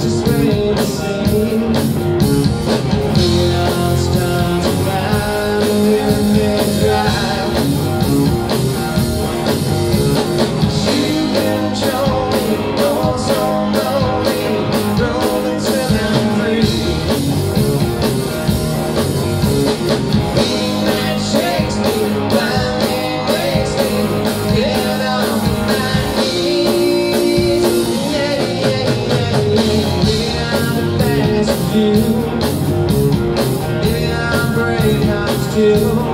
Just wait. still